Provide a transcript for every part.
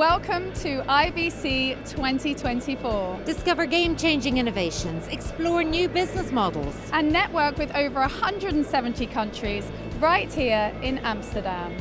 Welcome to IBC 2024. Discover game changing innovations, explore new business models, and network with over 170 countries right here in Amsterdam.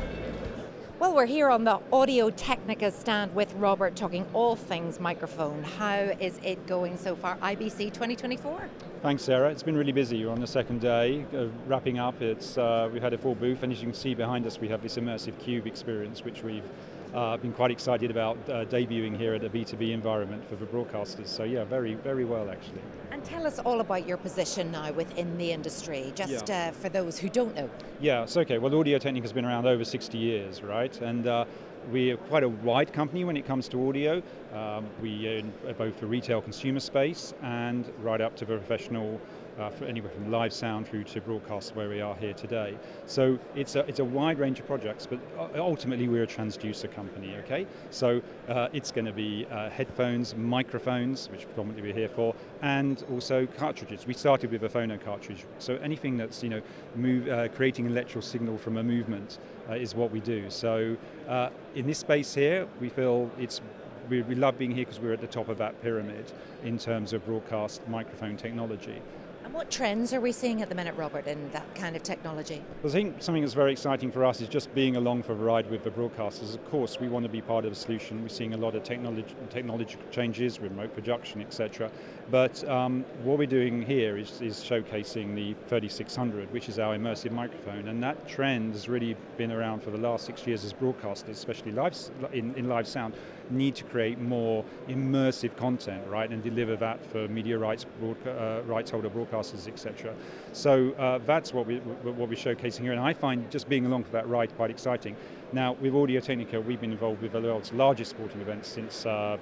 Well, we're here on the Audio Technica stand with Robert talking all things microphone. How is it going so far, IBC 2024? Thanks, Sarah. It's been really busy. We're on the second day, uh, wrapping up. It's uh, we had a full booth, and as you can see behind us, we have this immersive cube experience, which we've uh, been quite excited about uh, debuting here at a B2B environment for the broadcasters. So yeah, very, very well actually. And tell us all about your position now within the industry, just yeah. uh, for those who don't know. Yeah, it's okay. Well, Audio Technica has been around over 60 years, right? And uh, we are quite a wide company when it comes to audio. Um, we own both the retail consumer space and right up to the professional uh, anywhere from live sound through to broadcast where we are here today. So it's a, it's a wide range of projects, but uh, ultimately we're a transducer company, okay? So uh, it's going to be uh, headphones, microphones, which predominantly we're here for, and also cartridges. We started with a phono cartridge, so anything that's you know move, uh, creating an electrical signal from a movement uh, is what we do. So in this space here, we feel it's we, we love being here because we're at the top of that pyramid in terms of broadcast microphone technology. And what trends are we seeing at the minute, Robert, in that kind of technology? I think something that's very exciting for us is just being along for the ride with the broadcasters. Of course, we want to be part of the solution. We're seeing a lot of technology, technology changes, remote production, etc. But um, what we're doing here is, is showcasing the 3600, which is our immersive microphone, and that trend has really been around for the last six years as broadcasters, especially live, in, in live sound, need to create more immersive content, right, and deliver that for media rights, uh, rights holder broadcasters, etc. So uh, that's what, we, what we're showcasing here, and I find just being along for that ride quite exciting. Now, with Audio Technica, we've been involved with the world's largest sporting events since uh,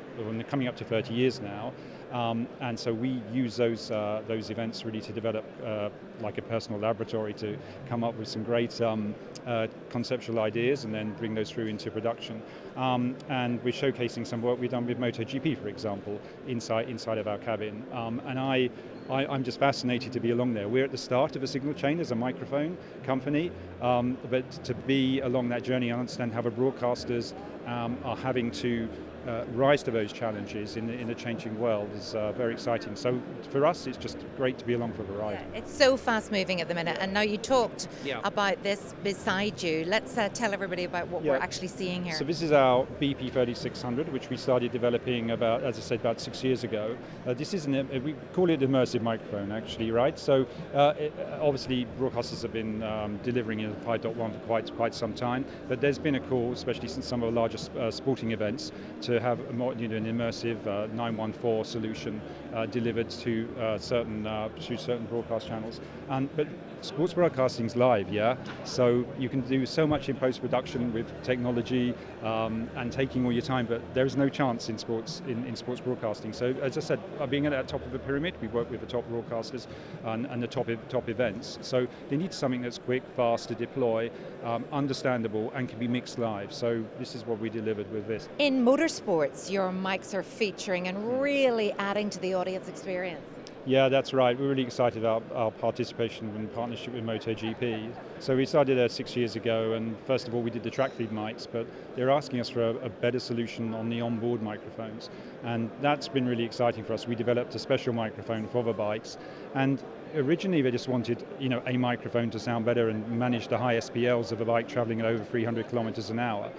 coming up to 30 years now. Um, and so we use those uh, those events really to develop uh, like a personal laboratory to come up with some great um, uh, conceptual ideas and then bring those through into production. Um, and we're showcasing some work we've done with MotoGP, for example, inside inside of our cabin. Um, and I, I am just fascinated to be along there. We're at the start of a signal chain as a microphone company, um, but to be along that journey understand how the broadcasters um, are having to uh, rise to those challenges in, in a changing world is uh, very exciting. So for us, it's just great to be along for the ride. Yeah, it's so fast moving at the minute, and now you talked yeah. about this beside you. Let's uh, tell everybody about what yeah. we're actually seeing here. So this is our BP 3600, which we started developing about, as I said, about six years ago. Uh, this is an, uh, we call it immersive microphone, actually, right? So uh, it, obviously, broadcasters have been um, delivering in 5.1 for quite quite some time, but there's been a call, especially since some of the largest sporting events, to have a more, you know, an immersive uh, 914 solution uh, delivered to uh, certain to certain broadcast channels. And but sports broadcasting is live, yeah. So you can do so much in post production with technology um, and taking all your time, but there is no chance in sports in, in sports broadcasting. So as I said, being at the top of the pyramid, we work with the top broadcasters and, and the top top events. So they need something that's quick, fast to deploy, um, understandable, and can be mixed live. So this is what we delivered with this. In your mics are featuring and really adding to the audience experience. Yeah, that's right. We're really excited about our participation and partnership with MotoGP. So we started there six years ago, and first of all, we did the track feed mics, but they're asking us for a, a, better solution on the onboard microphones. And that's been really exciting for us. We developed a special microphone for the bikes, and originally they just wanted you know, a microphone to sound better and manage the high SPLs of a bike traveling at over 300 kilometers an hour.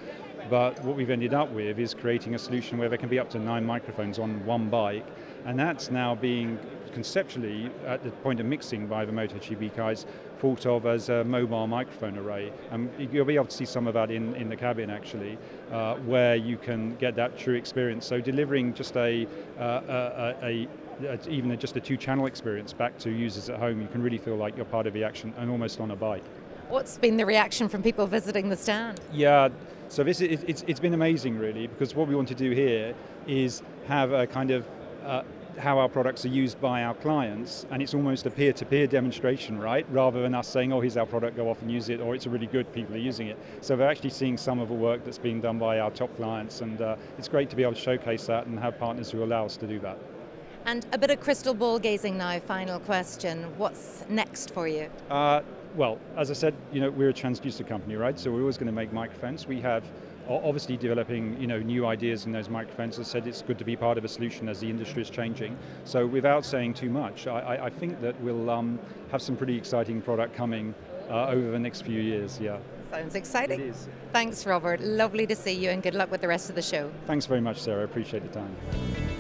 But what we've ended up with is creating a solution where there can be up to nine microphones on one bike, and that's now being conceptually at the point of mixing by the MotoGP guys thought of as a mobile microphone array. And you'll be able to see some of that in, in the cabin actually, uh, where you can get that true experience. So delivering just a, uh, a, a, a even just a two-channel experience back to users at home, you can really feel like you're part of the action and almost on a bike. What's been the reaction from people visiting the stand? Yeah, so this is, it's, it's been amazing really because what we want to do here is have a kind of uh, how our products are used by our clients, and it's almost a peer-to-peer demonstration, right? Rather than us saying, oh, here's our product, go off and use it, or it's a really good, people are using it. So we're actually seeing some of the work that's being done by our top clients, and uh, it's great to be able to showcase that and have partners who allow us to do that. And a bit of crystal ball gazing now, final question. What's next for you? Uh, well, as I said, you know, we're a transducer company, right? So we're always going to make microphones. We have obviously developing you know new ideas in those microphones. As I said, it's good to be part of a solution as the industry is changing. So without saying too much, I, I think that we'll um, have some pretty exciting product coming uh, over the next few years. Yeah. Sounds exciting. It is. Thanks, Robert. Lovely to see you, and good luck with the rest of the show. Thanks very much, Sarah. I appreciate the time.